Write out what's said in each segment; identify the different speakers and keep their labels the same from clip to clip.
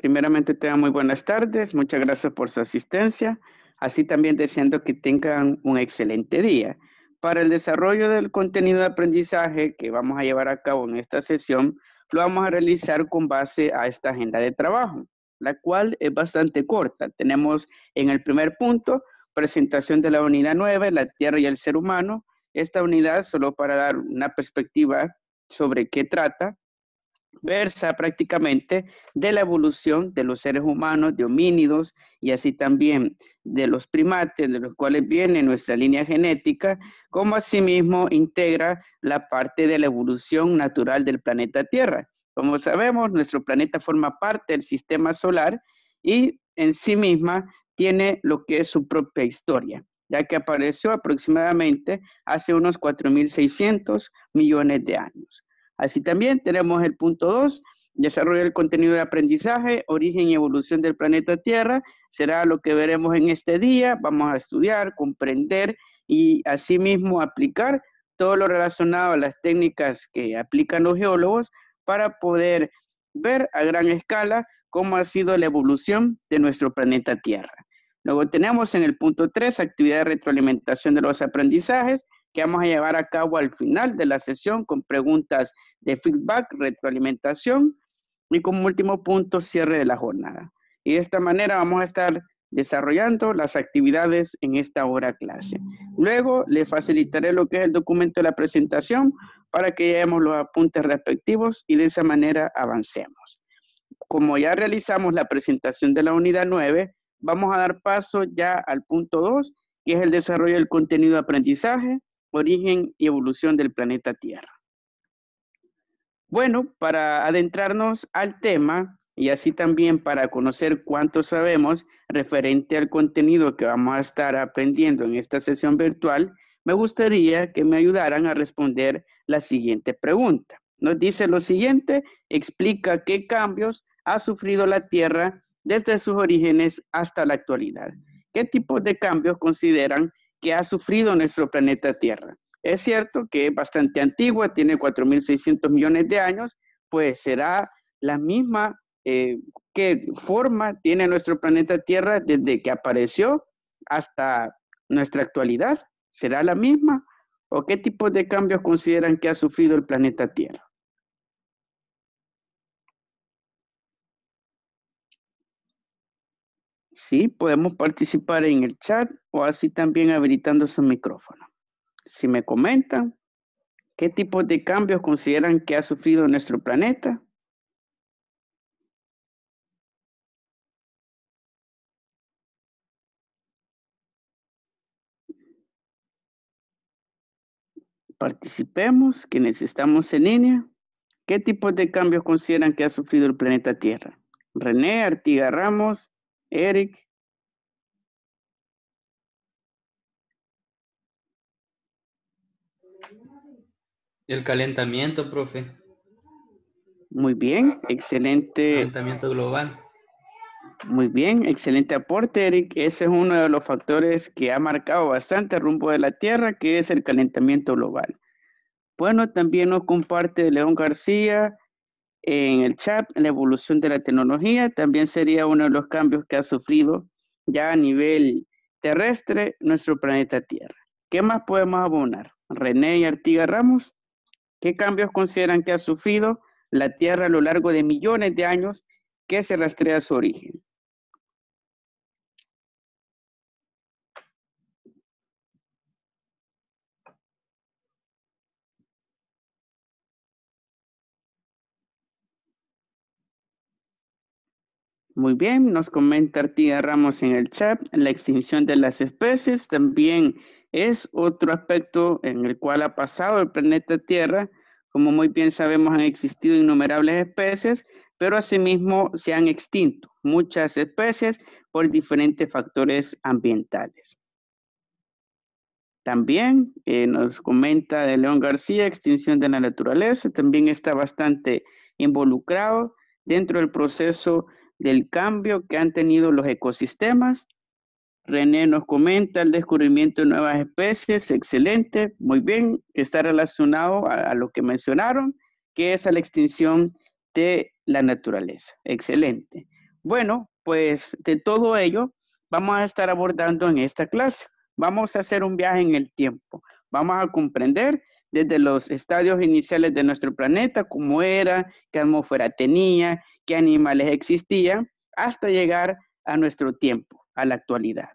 Speaker 1: Primeramente, tengan muy buenas tardes. Muchas gracias por su asistencia. Así también deseando que tengan un excelente día. Para el desarrollo del contenido de aprendizaje que vamos a llevar a cabo en esta sesión, lo vamos a realizar con base a esta agenda de trabajo, la cual es bastante corta. Tenemos en el primer punto, presentación de la unidad 9, la Tierra y el ser humano. Esta unidad, solo para dar una perspectiva sobre qué trata, versa prácticamente de la evolución de los seres humanos, de homínidos y así también de los primates, de los cuales viene nuestra línea genética, como asimismo integra la parte de la evolución natural del planeta Tierra. Como sabemos, nuestro planeta forma parte del sistema solar y en sí misma tiene lo que es su propia historia, ya que apareció aproximadamente hace unos 4.600 millones de años. Así también tenemos el punto 2, desarrollo del contenido de aprendizaje, origen y evolución del planeta Tierra. Será lo que veremos en este día. Vamos a estudiar, comprender y asimismo aplicar todo lo relacionado a las técnicas que aplican los geólogos para poder ver a gran escala cómo ha sido la evolución de nuestro planeta Tierra. Luego tenemos en el punto 3, actividad de retroalimentación de los aprendizajes, que vamos a llevar a cabo al final de la sesión con preguntas de feedback, retroalimentación y como último punto, cierre de la jornada. Y de esta manera vamos a estar desarrollando las actividades en esta hora clase. Luego le facilitaré lo que es el documento de la presentación para que llevemos los apuntes respectivos y de esa manera avancemos. Como ya realizamos la presentación de la unidad 9, vamos a dar paso ya al punto 2, que es el desarrollo del contenido de aprendizaje, origen y evolución del planeta Tierra. Bueno, para adentrarnos al tema y así también para conocer cuánto sabemos referente al contenido que vamos a estar aprendiendo en esta sesión virtual, me gustaría que me ayudaran a responder la siguiente pregunta. Nos dice lo siguiente, explica qué cambios ha sufrido la Tierra desde sus orígenes hasta la actualidad. ¿Qué tipos de cambios consideran que ha sufrido nuestro planeta Tierra. Es cierto que es bastante antigua, tiene 4.600 millones de años, pues será la misma eh, que forma tiene nuestro planeta Tierra desde que apareció hasta nuestra actualidad. ¿Será la misma? ¿O qué tipo de cambios consideran que ha sufrido el planeta Tierra? Sí, podemos participar en el chat o así también habilitando su micrófono. Si me comentan qué tipo de cambios consideran que ha sufrido nuestro planeta. Participemos, quienes estamos en línea. ¿Qué tipo de cambios consideran que ha sufrido el planeta Tierra? René Artiga Ramos, Eric.
Speaker 2: El calentamiento, profe.
Speaker 1: Muy bien, excelente.
Speaker 2: Calentamiento global.
Speaker 1: Muy bien, excelente aporte, Eric. Ese es uno de los factores que ha marcado bastante el rumbo de la Tierra, que es el calentamiento global. Bueno, también nos comparte León García en el chat, la evolución de la tecnología también sería uno de los cambios que ha sufrido ya a nivel terrestre nuestro planeta Tierra. ¿Qué más podemos abonar? René y Artiga Ramos, ¿qué cambios consideran que ha sufrido la Tierra a lo largo de millones de años que se rastrea su origen? Muy bien, nos comenta Artiga Ramos en el chat, la extinción de las especies también es otro aspecto en el cual ha pasado el planeta Tierra. Como muy bien sabemos, han existido innumerables especies, pero asimismo se han extinto muchas especies por diferentes factores ambientales. También eh, nos comenta León García, extinción de la naturaleza, también está bastante involucrado dentro del proceso del cambio que han tenido los ecosistemas. René nos comenta el descubrimiento de nuevas especies, excelente, muy bien, que está relacionado a, lo que mencionaron, que es a la extinción de la naturaleza, excelente. Bueno, pues de todo ello vamos a estar abordando en esta clase. Vamos a hacer un viaje en el tiempo. Vamos a comprender desde los estadios iniciales de nuestro planeta, cómo era, qué atmósfera tenía, qué animales existían, hasta llegar a nuestro tiempo, a la actualidad.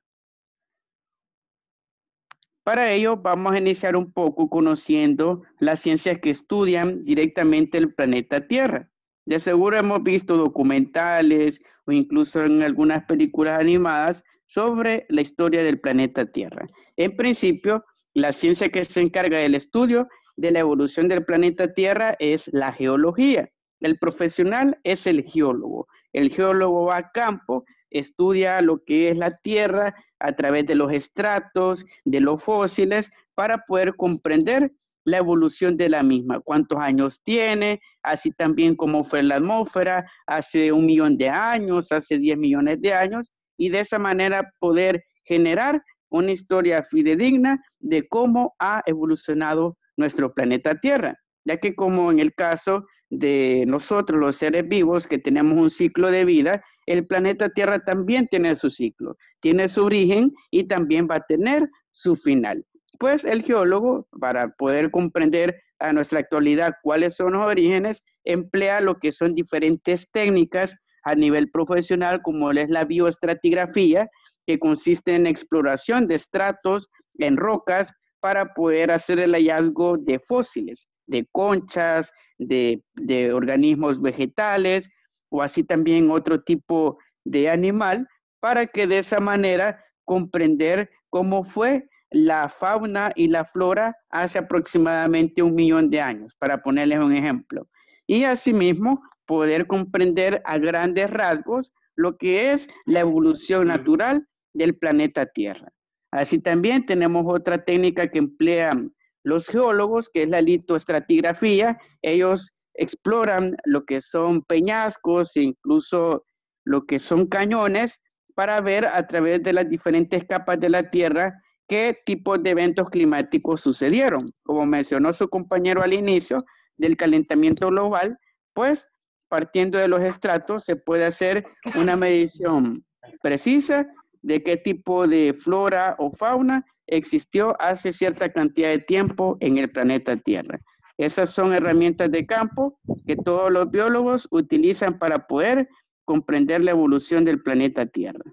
Speaker 1: Para ello vamos a iniciar un poco conociendo las ciencias que estudian directamente el planeta Tierra. De seguro hemos visto documentales o incluso en algunas películas animadas sobre la historia del planeta Tierra. En principio, la ciencia que se encarga del estudio de la evolución del planeta Tierra es la geología. El profesional es el geólogo. El geólogo va a campo, estudia lo que es la Tierra a través de los estratos, de los fósiles, para poder comprender la evolución de la misma, cuántos años tiene, así también cómo fue la atmósfera hace un millón de años, hace 10 millones de años, y de esa manera poder generar una historia fidedigna de cómo ha evolucionado nuestro planeta Tierra, ya que como en el caso de nosotros, los seres vivos, que tenemos un ciclo de vida, el planeta Tierra también tiene su ciclo, tiene su origen y también va a tener su final. Pues el geólogo, para poder comprender a nuestra actualidad cuáles son los orígenes, emplea lo que son diferentes técnicas a nivel profesional, como es la bioestratigrafía, que consiste en exploración de estratos en rocas para poder hacer el hallazgo de fósiles, de conchas, de, de organismos vegetales o así también otro tipo de animal, para que de esa manera comprender cómo fue la fauna y la flora hace aproximadamente un millón de años, para ponerles un ejemplo. Y asimismo, poder comprender a grandes rasgos lo que es la evolución natural del planeta Tierra. Así también tenemos otra técnica que emplean los geólogos, que es la litoestratigrafía. Ellos exploran lo que son peñascos e incluso lo que son cañones para ver a través de las diferentes capas de la Tierra qué tipos de eventos climáticos sucedieron. Como mencionó su compañero al inicio del calentamiento global, pues partiendo de los estratos se puede hacer una medición precisa de qué tipo de flora o fauna existió hace cierta cantidad de tiempo en el planeta Tierra. Esas son herramientas de campo que todos los biólogos utilizan para poder comprender la evolución del planeta Tierra.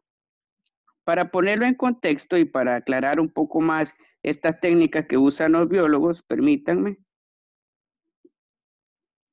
Speaker 1: Para ponerlo en contexto y para aclarar un poco más estas técnicas que usan los biólogos, permítanme.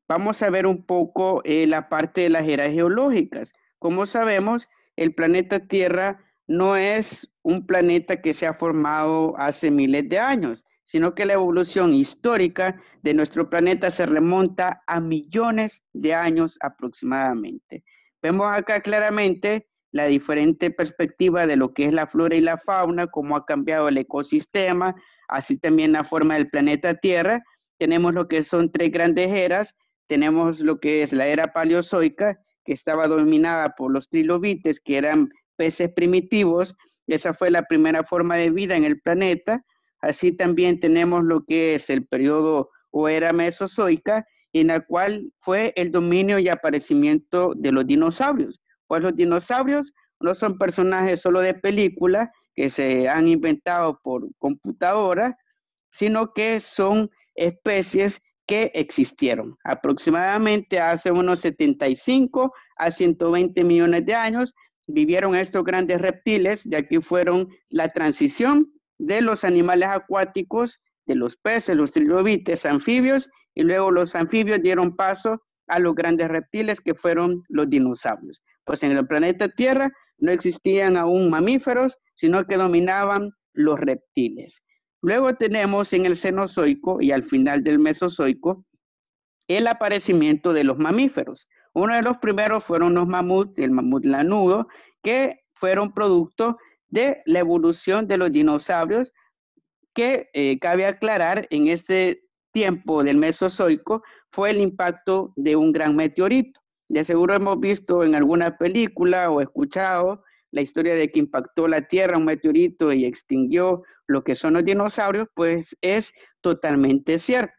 Speaker 1: Vamos a ver un poco eh, la parte de las eras geológicas. Como sabemos, el planeta Tierra no es un planeta que se ha formado hace miles de años, sino que la evolución histórica de nuestro planeta se remonta a millones de años aproximadamente. Vemos acá claramente la diferente perspectiva de lo que es la flora y la fauna, cómo ha cambiado el ecosistema, así también la forma del planeta Tierra. Tenemos lo que son tres grandes eras. Tenemos lo que es la era paleozoica, que estaba dominada por los trilobites, que eran peces primitivos. Esa fue la primera forma de vida en el planeta. Así también tenemos lo que es el periodo o era mesozoica, en la cual fue el dominio y aparecimiento de los dinosaurios. Pues los dinosaurios no son personajes solo de película que se han inventado por computadora, sino que son especies que existieron aproximadamente hace unos 75 a 120 millones de años. Vivieron estos grandes reptiles, ya que fueron la transición de los animales acuáticos, de los peces, los trilobites, anfibios, y luego los anfibios dieron paso a los grandes reptiles que fueron los dinosaurios. Pues en el planeta Tierra no existían aún mamíferos, sino que dominaban los reptiles. Luego tenemos en el Cenozoico y al final del Mesozoico el aparecimiento de los mamíferos. Uno de los primeros fueron los mamuts, el mamut lanudo, que fueron producto de la evolución de los dinosaurios, que eh, cabe aclarar en este tiempo del Mesozoico fue el impacto de un gran meteorito. De seguro hemos visto en alguna película o escuchado la historia de que impactó la Tierra un meteorito y extinguió lo que son los dinosaurios, pues es totalmente cierto,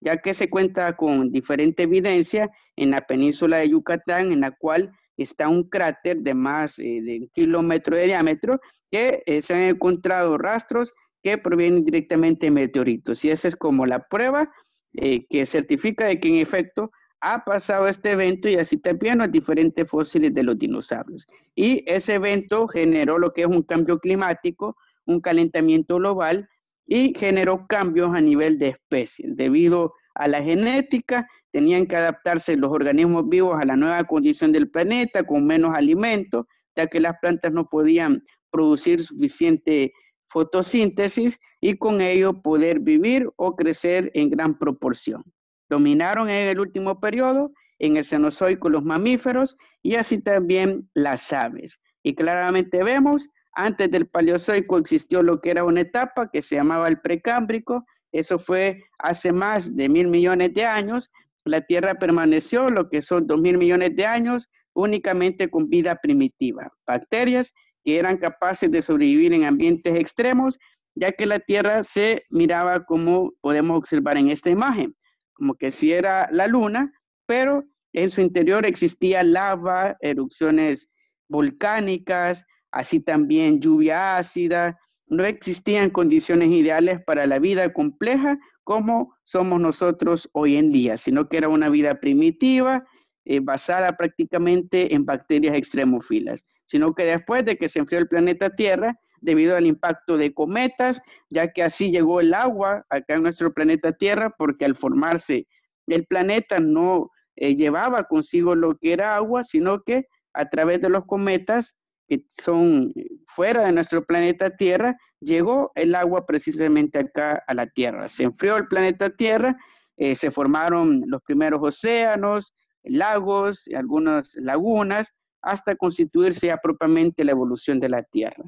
Speaker 1: ya que se cuenta con diferente evidencia en la península de Yucatán, en la cual está un cráter de más eh, de un kilómetro de diámetro que eh, se han encontrado rastros que provienen directamente de meteoritos. Y esa es como la prueba eh, que certifica de que en efecto ha pasado este evento y así también los diferentes fósiles de los dinosaurios. Y ese evento generó lo que es un cambio climático, un calentamiento global y generó cambios a nivel de especies. Debido a la genética, tenían que adaptarse los organismos vivos a la nueva condición del planeta con menos alimento, ya que las plantas no podían producir suficiente fotosíntesis y con ello poder vivir o crecer en gran proporción. Dominaron en el último periodo, en el Cenozoico, los mamíferos y así también las aves. Y claramente vemos, antes del Paleozoico existió lo que era una etapa que se llamaba el Precámbrico. Eso fue hace más de mil millones de años. La Tierra permaneció lo que son dos mil millones de años únicamente con vida primitiva. Bacterias que eran capaces de sobrevivir en ambientes extremos, ya que la Tierra se miraba como podemos observar en esta imagen como que si era la luna, pero en su interior existía lava, erupciones volcánicas, así también lluvia ácida. No existían condiciones ideales para la vida compleja como somos nosotros hoy en día, sino que era una vida primitiva, eh, basada prácticamente en bacterias extremófilas, sino que después de que se enfrió el planeta Tierra, debido al impacto de cometas, ya que así llegó el agua acá en nuestro planeta Tierra, porque al formarse el planeta no eh, llevaba consigo lo que era agua, sino que a través de los cometas que son fuera de nuestro planeta Tierra, llegó el agua precisamente acá a la Tierra. Se enfrió el planeta Tierra, eh, se formaron los primeros océanos, lagos, algunas lagunas, hasta constituirse ya propiamente la evolución de la Tierra.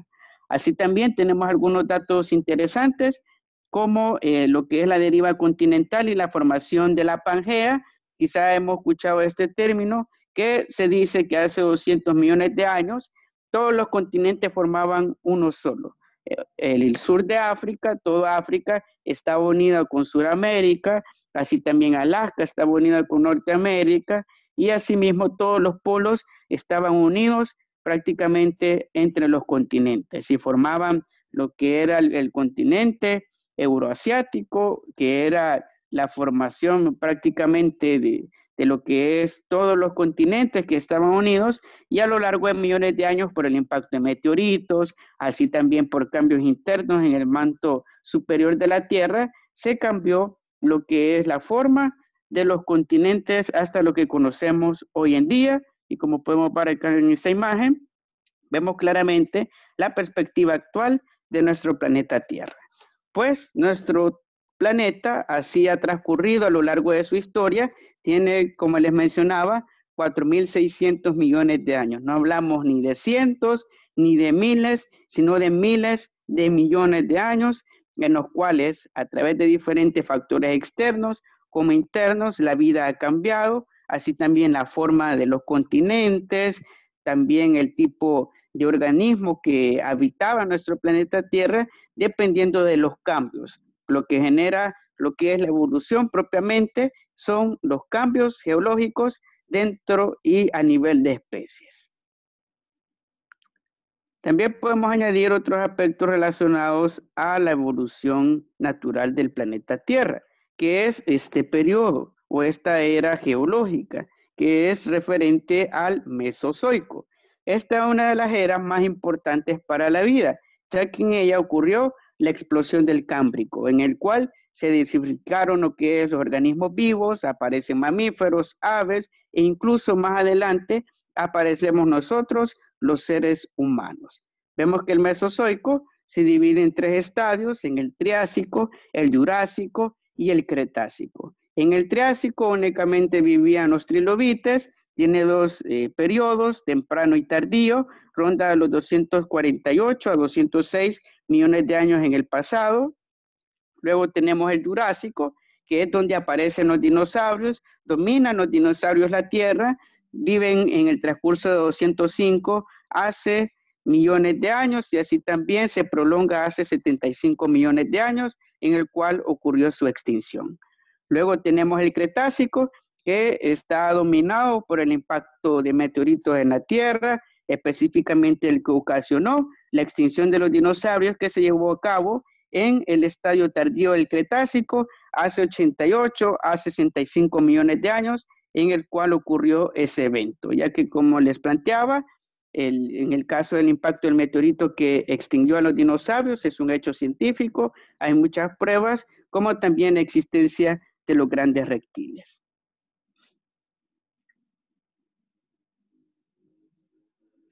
Speaker 1: Así también tenemos algunos datos interesantes, como eh, lo que es la deriva continental y la formación de la Pangea. Quizá hemos escuchado este término, que se dice que hace 200 millones de años todos los continentes formaban uno solo. Eh, el, sur de África, toda África estaba unida con Sudamérica, así también Alaska estaba unida con Norteamérica y asimismo todos los polos estaban unidos prácticamente entre los continentes y formaban lo que era el, continente euroasiático, que era la formación prácticamente de, de, lo que es todos los continentes que estaban unidos y a lo largo de millones de años por el impacto de meteoritos, así también por cambios internos en el manto superior de la Tierra, se cambió lo que es la forma de los continentes hasta lo que conocemos hoy en día y como podemos ver acá en esta imagen, vemos claramente la perspectiva actual de nuestro planeta Tierra. Pues nuestro planeta, así ha transcurrido a lo largo de su historia, tiene, como les mencionaba, 4.600 millones de años. No hablamos ni de cientos, ni de miles, sino de miles de millones de años en los cuales, a través de diferentes factores externos como internos, la vida ha cambiado, así también la forma de los continentes, también el tipo de organismos que habitaban nuestro planeta Tierra, dependiendo de los cambios. Lo que genera lo que es la evolución propiamente son los cambios geológicos dentro y a nivel de especies. También podemos añadir otros aspectos relacionados a la evolución natural del planeta Tierra, que es este periodo o esta era geológica, que es referente al Mesozoico. Esta es una de las eras más importantes para la vida, ya que en ella ocurrió la explosión del Cámbrico, en el cual se diversificaron lo que es los organismos vivos, aparecen mamíferos, aves e incluso más adelante aparecemos nosotros, los seres humanos. Vemos que el Mesozoico se divide en tres estadios, en el Triásico, el Jurásico y el Cretácico. En el Triásico únicamente vivían los trilobites, tiene dos eh, periodos, temprano y tardío, ronda los 248 a 206 millones de años en el pasado. Luego tenemos el Jurásico, que es donde aparecen los dinosaurios, dominan los dinosaurios la Tierra, viven en el transcurso de 205 hace millones de años y así también se prolonga hace 75 millones de años, en el cual ocurrió su extinción. Luego tenemos el Cretácico, que está dominado por el impacto de meteoritos en la Tierra, específicamente el que ocasionó la extinción de los dinosaurios que se llevó a cabo en el estadio tardío del Cretácico hace 88 a 65 millones de años, en el cual ocurrió ese evento, ya que como les planteaba, en el caso del impacto del meteorito que extinguió a los dinosaurios, es un hecho científico, hay muchas pruebas, como también la existencia de los grandes reptiles.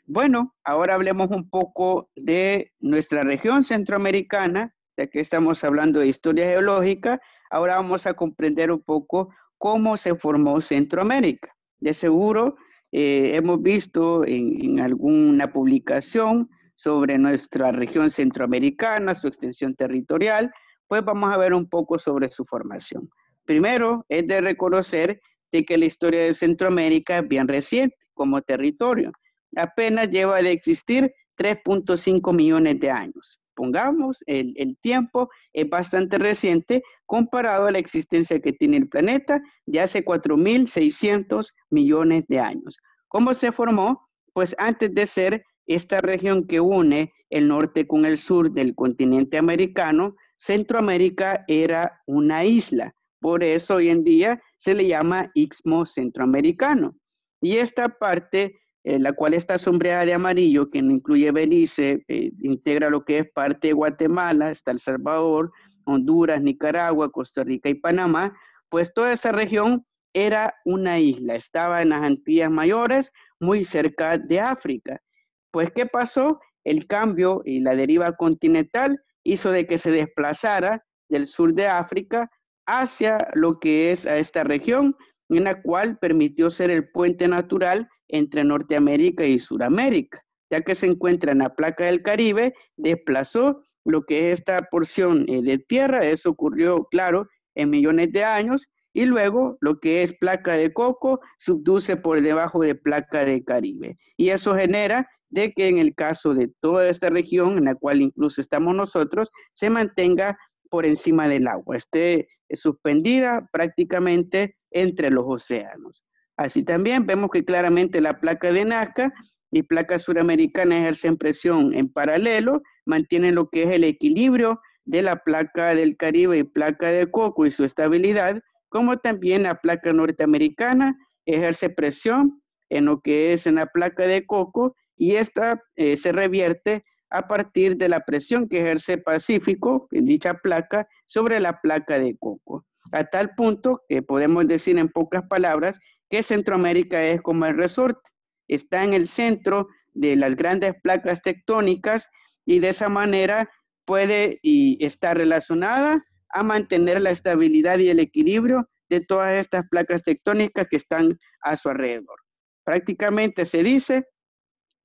Speaker 1: Bueno, ahora hablemos un poco de nuestra región centroamericana, ya que estamos hablando de historia geológica, ahora vamos a comprender un poco cómo se formó Centroamérica. De seguro eh, hemos visto en, alguna publicación sobre nuestra región centroamericana, su extensión territorial, pues vamos a ver un poco sobre su formación. Primero, es de reconocer de que la historia de Centroamérica es bien reciente como territorio. Apenas lleva de existir 3.5 millones de años. Pongamos, el, el, tiempo es bastante reciente comparado a la existencia que tiene el planeta de hace 4.600 millones de años. ¿Cómo se formó? Pues antes de ser esta región que une el norte con el sur del continente americano, Centroamérica era una isla. Por eso hoy en día se le llama Istmo Centroamericano. Y esta parte, eh, la cual está sombreada de amarillo, que incluye Belice, eh, integra lo que es parte de Guatemala, está El Salvador, Honduras, Nicaragua, Costa Rica y Panamá, pues toda esa región era una isla, estaba en las Antillas Mayores, muy cerca de África. Pues, ¿qué pasó? El cambio y la deriva continental hizo de que se desplazara del sur de África hacia lo que es a esta región, en la cual permitió ser el puente natural entre Norteamérica y Suramérica, ya que se encuentra en la placa del Caribe, desplazó lo que es esta porción eh, de tierra, eso ocurrió, claro, en millones de años, y luego lo que es placa de coco subduce por debajo de placa de Caribe. Y eso genera de que en el caso de toda esta región, en la cual incluso estamos nosotros, se mantenga por encima del agua, esté suspendida prácticamente entre los océanos. Así también vemos que claramente la placa de Nazca y placa suramericana ejercen presión en paralelo, mantienen lo que es el equilibrio de la placa del Caribe y placa de Coco y su estabilidad, como también la placa norteamericana ejerce presión en lo que es en la placa de Coco y esta eh, se revierte a partir de la presión que ejerce Pacífico en dicha placa sobre la placa de Coco. A tal punto que podemos decir en pocas palabras que Centroamérica es como el resorte, está en el centro de las grandes placas tectónicas y de esa manera puede y está relacionada a mantener la estabilidad y el equilibrio de todas estas placas tectónicas que están a su alrededor. Prácticamente se dice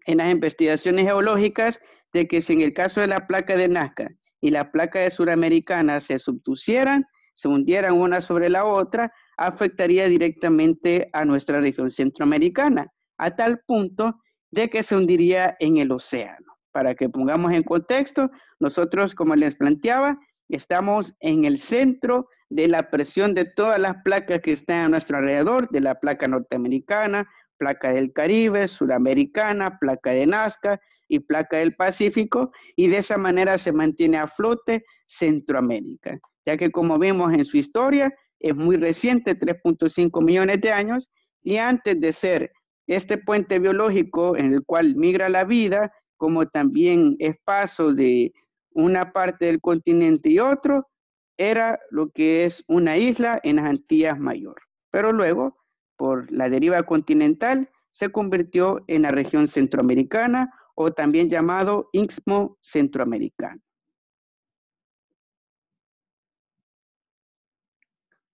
Speaker 1: en las investigaciones geológicas de que si en el caso de la placa de Nazca y la placa de Suramericana se subdusieran, se hundieran una sobre la otra, afectaría directamente a nuestra región centroamericana, a tal punto de que se hundiría en el océano. Para que pongamos en contexto, nosotros, como les planteaba, Estamos en el centro de la presión de todas las placas que están a nuestro alrededor, de la placa norteamericana, placa del Caribe, suramericana, placa de Nazca y placa del Pacífico, y de esa manera se mantiene a flote Centroamérica, ya que como vemos en su historia, es muy reciente, 3.5 millones de años, y antes de ser este puente biológico en el cual migra la vida, como también es paso de una parte del continente y otro, era lo que es una isla en las Antillas Mayor. Pero luego, por la deriva continental, se convirtió en la región centroamericana o también llamado Istmo Centroamericano.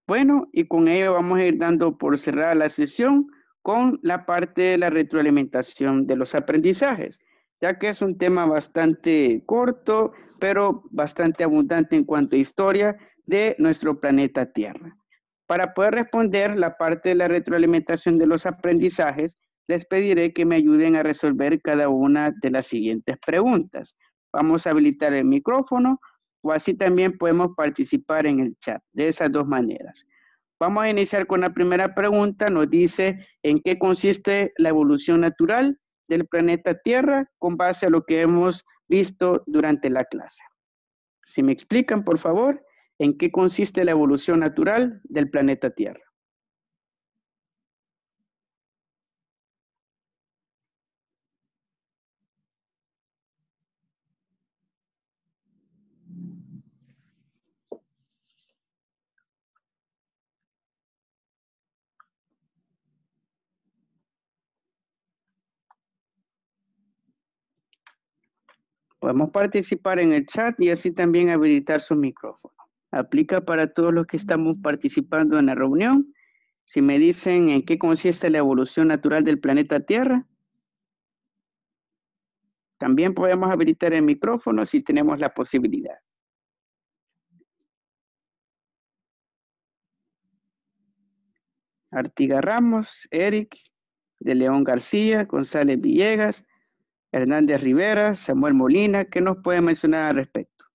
Speaker 1: Bueno, y con ello vamos a ir dando por cerrada la sesión con la parte de la retroalimentación de los aprendizajes, ya que es un tema bastante corto, pero bastante abundante en cuanto a historia de nuestro planeta Tierra. Para poder responder la parte de la retroalimentación de los aprendizajes, les pediré que me ayuden a resolver cada una de las siguientes preguntas. Vamos a habilitar el micrófono o así también podemos participar en el chat, de esas dos maneras. Vamos a iniciar con la primera pregunta. Nos dice en qué consiste la evolución natural del planeta Tierra con base a lo que hemos visto durante la clase. Si me explican, por favor, en qué consiste la evolución natural del planeta Tierra. Podemos participar en el chat y así también habilitar su micrófono. Aplica para todos los que estamos participando en la reunión. Si me dicen en qué consiste la evolución natural del planeta Tierra, también podemos habilitar el micrófono si tenemos la posibilidad. Artiga Ramos, Eric, de León García, González Villegas, Hernández Rivera, Samuel Molina, ¿qué nos puede mencionar al respecto?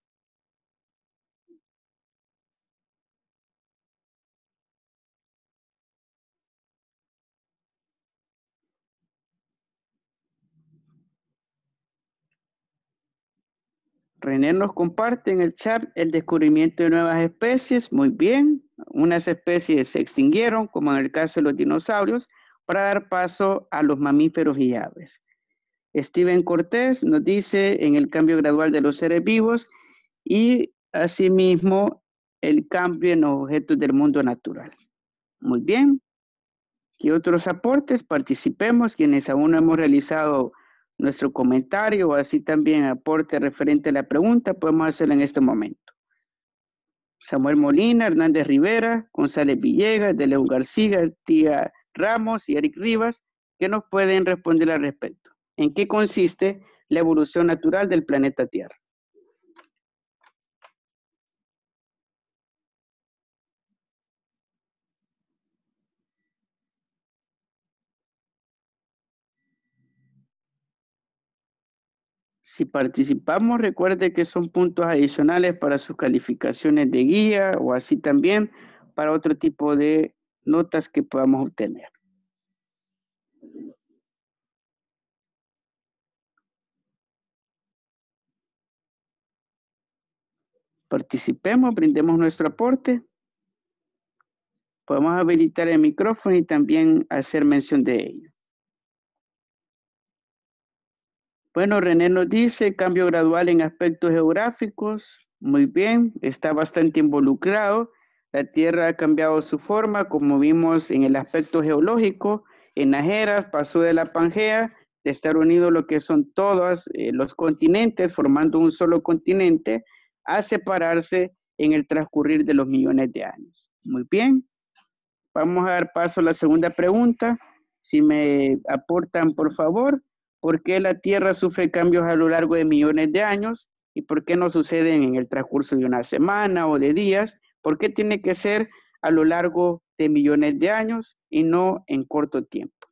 Speaker 1: René nos comparte en el chat el descubrimiento de nuevas especies. Muy bien. Unas especies se extinguieron, como en el caso de los dinosaurios, para dar paso a los mamíferos y aves. Steven Cortés nos dice en el cambio gradual de los seres vivos y asimismo el cambio en los objetos del mundo natural. Muy bien. ¿Qué otros aportes? Participemos quienes aún no hemos realizado nuestro comentario o así también aporte referente a la pregunta, podemos hacerlo en este momento. Samuel Molina, Hernández Rivera, González Villegas, de León García, Tía Ramos y Eric Rivas, que nos pueden responder al respecto en qué consiste la evolución natural del planeta Tierra. Si participamos, recuerde que son puntos adicionales para sus calificaciones de guía o así también para otro tipo de notas que podamos obtener. Participemos, brindemos nuestro aporte. Podemos habilitar el micrófono y también hacer mención de ello. Bueno, René nos dice cambio gradual en aspectos geográficos. Muy bien, está bastante involucrado. La Tierra ha cambiado su forma, como vimos en el aspecto geológico. En Najeras pasó de la Pangea, de estar unido lo que son todos eh, los continentes, formando un solo continente, a separarse en el transcurrir de los millones de años. Muy bien. Vamos a dar paso a la segunda pregunta. Si me aportan, por favor, ¿por qué la Tierra sufre cambios a lo largo de millones de años? ¿Y por qué no suceden en el transcurso de una semana o de días? ¿Por qué tiene que ser a lo largo de millones de años y no en corto tiempo?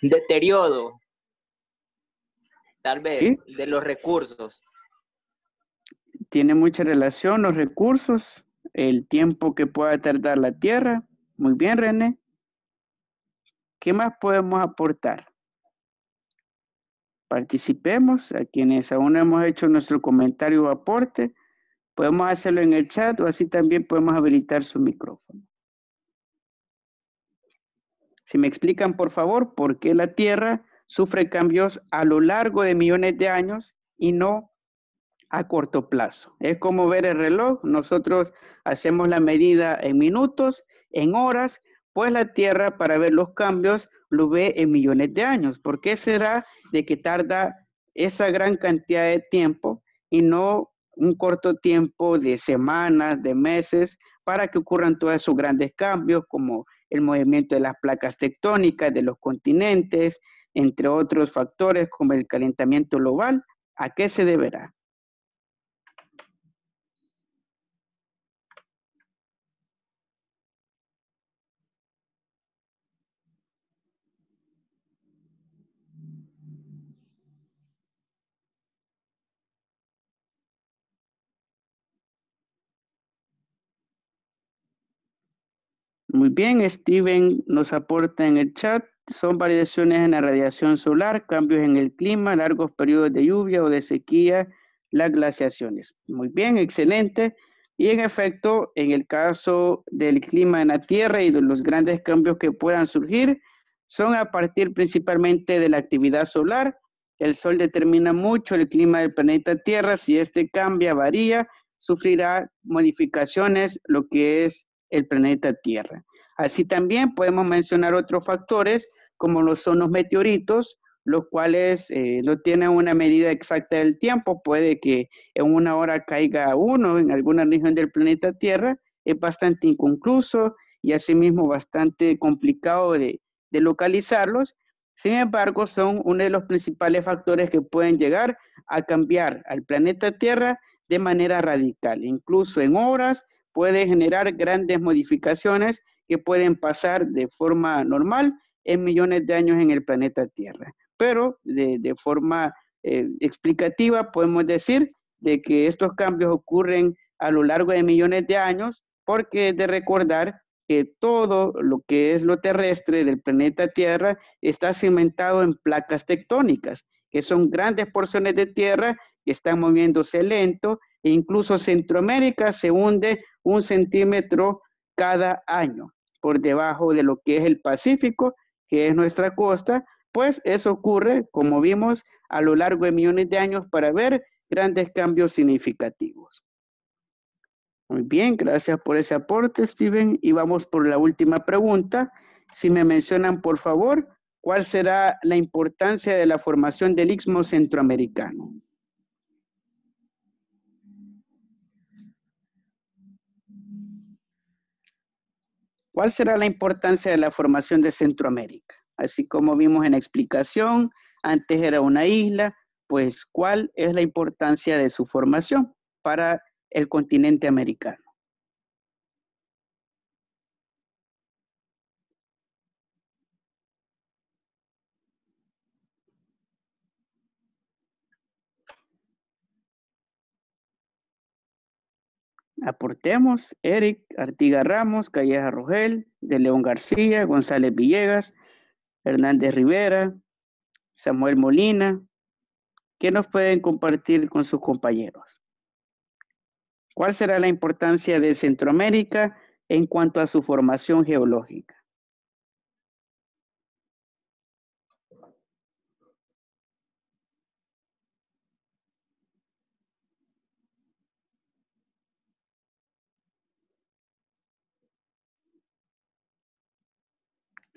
Speaker 3: Deterioro tal vez, de los recursos.
Speaker 1: Tiene mucha relación los recursos, el tiempo que pueda tardar la Tierra. Muy bien, René. ¿Qué más podemos aportar? Participemos, a quienes aún no hemos hecho nuestro comentario o aporte, podemos hacerlo en el chat o así también podemos habilitar su micrófono. Si me explican, por favor, por qué la Tierra sufre cambios a lo largo de millones de años y no a corto plazo. Es como ver el reloj, nosotros hacemos la medida en minutos, en horas, pues la Tierra para ver los cambios lo ve en millones de años. ¿Por qué será de que tarda esa gran cantidad de tiempo y no un corto tiempo de semanas, de meses, para que ocurran todos esos grandes cambios como el movimiento de las placas tectónicas, de los continentes, entre otros factores como el calentamiento global, ¿a qué se deberá? Muy bien, Steven nos aporta en el chat son variaciones en la radiación solar, cambios en el clima, largos periodos de lluvia o de sequía, las glaciaciones. Muy bien, excelente. Y en efecto, en el caso del clima en la Tierra y de los grandes cambios que puedan surgir, son a partir principalmente de la actividad solar. El Sol determina mucho el clima del planeta Tierra. Si este cambia, varía, sufrirá modificaciones lo que es el planeta Tierra. Así también podemos mencionar otros factores como lo son los meteoritos, los cuales eh, no tienen una medida exacta del tiempo. Puede que en una hora caiga uno en alguna región del planeta Tierra. Es bastante inconcluso y asimismo bastante complicado de, de localizarlos. Sin embargo, son uno de los principales factores que pueden llegar a cambiar al planeta Tierra de manera radical. Incluso en horas puede generar grandes modificaciones que pueden pasar de forma normal en millones de años en el planeta Tierra. Pero de, forma eh, explicativa podemos decir de que estos cambios ocurren a lo largo de millones de años porque de recordar que todo lo que es lo terrestre del planeta Tierra está cimentado en placas tectónicas, que son grandes porciones de tierra que están moviéndose lento e incluso Centroamérica se hunde un centímetro cada año por debajo de lo que es el Pacífico, que es nuestra costa, pues eso ocurre, como vimos, a lo largo de millones de años para ver grandes cambios significativos. Muy bien, gracias por ese aporte, Steven. Y vamos por la última pregunta. Si me mencionan, por favor, ¿cuál será la importancia de la formación del Istmo Centroamericano? ¿Cuál será la importancia de la formación de Centroamérica? Así como vimos en la explicación, antes era una isla, pues ¿cuál es la importancia de su formación para el continente americano? Aportemos Eric Artiga Ramos, Calleja Rogel, de León García, González Villegas, Hernández Rivera, Samuel Molina. ¿Qué nos pueden compartir con sus compañeros? ¿Cuál será la importancia de Centroamérica en cuanto a su formación geológica?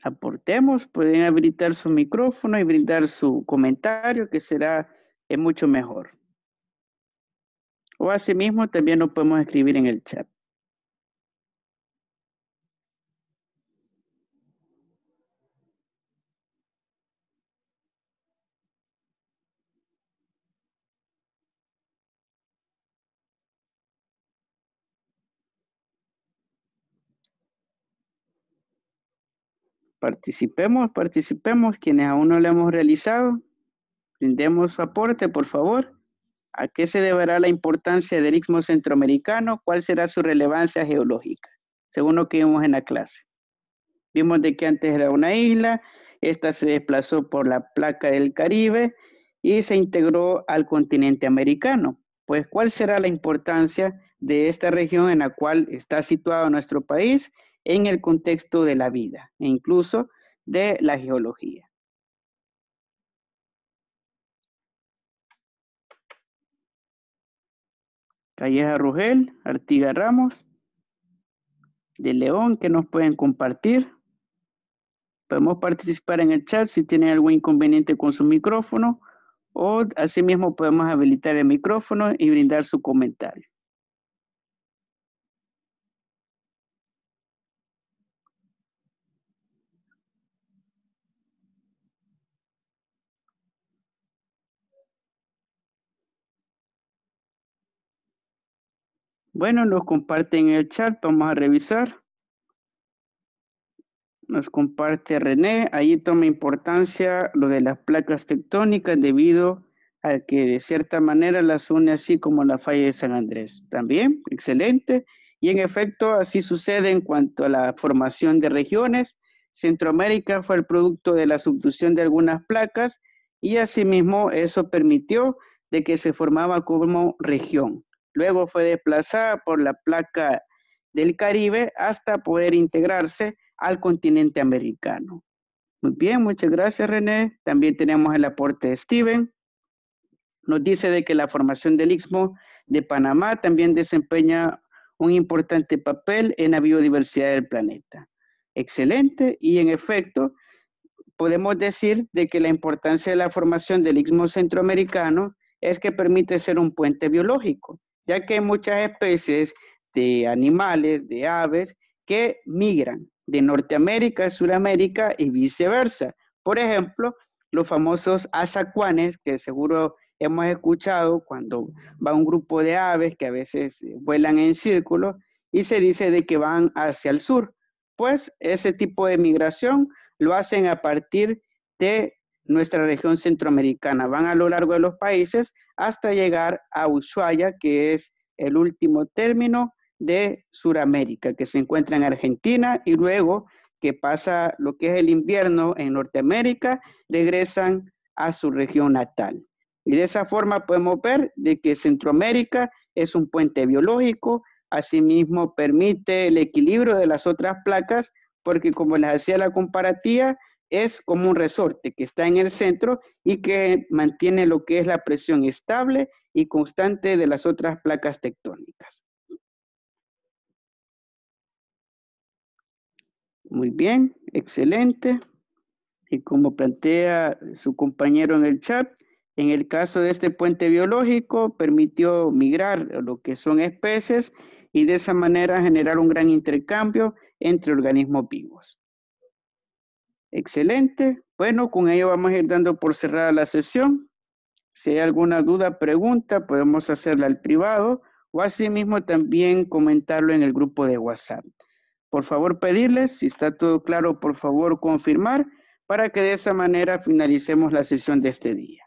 Speaker 1: Aportemos, pueden habilitar su micrófono y brindar su comentario, que será mucho mejor. O asimismo, también lo podemos escribir en el chat. Participemos, participemos, quienes aún no lo hemos realizado. Brindemos su aporte, por favor. ¿A qué se deberá la importancia del Istmo Centroamericano? ¿Cuál será su relevancia geológica? Según lo que vimos en la clase. Vimos de que antes era una isla, esta se desplazó por la placa del Caribe y se integró al continente americano. Pues, ¿cuál será la importancia de esta región en la cual está situado nuestro país en el contexto de la vida e incluso de la geología. Calleja Rugel, Artiga Ramos, de León, que nos pueden compartir. Podemos participar en el chat si tienen algún inconveniente con su micrófono o asimismo podemos habilitar el micrófono y brindar su comentario. Bueno, nos comparten en el chat, vamos a revisar. Nos comparte René, ahí toma importancia lo de las placas tectónicas debido a que de cierta manera las une así como la falla de San Andrés. También, excelente. Y en efecto, así sucede en cuanto a la formación de regiones. Centroamérica fue el producto de la subducción de algunas placas y asimismo eso permitió de que se formaba como región. Luego fue desplazada por la placa del Caribe hasta poder integrarse al continente americano. Muy bien, muchas gracias René. También tenemos el aporte de Steven. Nos dice de que la formación del Istmo de Panamá también desempeña un importante papel en la biodiversidad del planeta. Excelente. Y en efecto, podemos decir de que la importancia de la formación del Istmo centroamericano es que permite ser un puente biológico, ya que hay muchas especies de animales, de aves, que migran de Norteamérica a Sudamérica y viceversa. Por ejemplo, los famosos azacuanes, que seguro hemos escuchado cuando va un grupo de aves que a veces vuelan en círculo y se dice de que van hacia el sur. Pues ese tipo de migración lo hacen a partir de nuestra región centroamericana. Van a lo largo de los países hasta llegar a Ushuaia, que es el último término de Sudamérica, que se encuentra en Argentina y luego que pasa lo que es el invierno en Norteamérica, regresan a su región natal. Y de esa forma podemos ver de que Centroamérica es un puente biológico, asimismo permite el equilibrio de las otras placas, porque como les hacía la comparativa, es como un resorte que está en el centro y que mantiene lo que es la presión estable y constante de las otras placas tectónicas. Muy bien, excelente. Y como plantea su compañero en el chat, en el caso de este puente biológico, permitió migrar lo que son especies y de esa manera generar un gran intercambio entre organismos vivos. Excelente. Bueno, con ello vamos a ir dando por cerrada la sesión. Si hay alguna duda, pregunta, podemos hacerla al privado o asimismo también comentarlo en el grupo de WhatsApp. Por favor, pedirles, si está todo claro, por favor, confirmar para que de esa manera finalicemos la sesión de este día.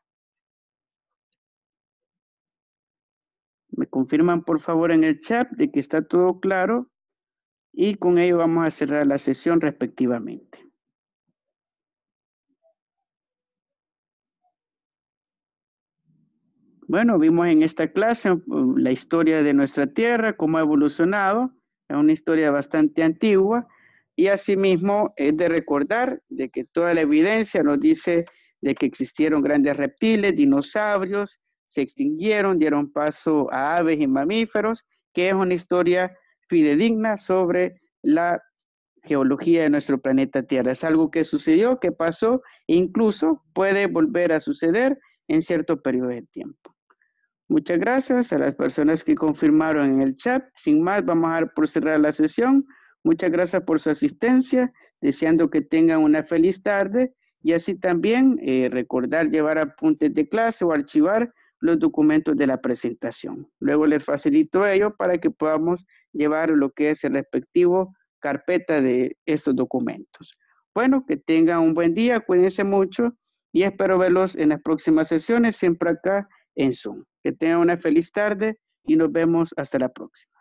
Speaker 1: Me confirman, por favor, en el chat de que está todo claro y con ello vamos a cerrar la sesión respectivamente. Bueno, vimos en esta clase uh, la historia de nuestra Tierra, cómo ha evolucionado es una historia bastante antigua y asimismo es de recordar de que toda la evidencia nos dice de que existieron grandes reptiles, dinosaurios, se extinguieron, dieron paso a aves y mamíferos, que es una historia fidedigna sobre la geología de nuestro planeta Tierra. Es algo que sucedió, que pasó e incluso puede volver a suceder en cierto periodo de tiempo. Muchas gracias a las personas que confirmaron en el chat. Sin más, vamos a dar por cerrar la sesión. Muchas gracias por su asistencia, deseando que tengan una feliz tarde y así también eh, recordar llevar apuntes de clase o archivar los documentos de la presentación. Luego les facilito ello para que podamos llevar lo que es el respectivo carpeta de estos documentos. Bueno, que tengan un buen día, cuídense mucho y espero verlos en las próximas sesiones, siempre acá en Zoom. Que tengan una feliz tarde y nos vemos hasta la próxima.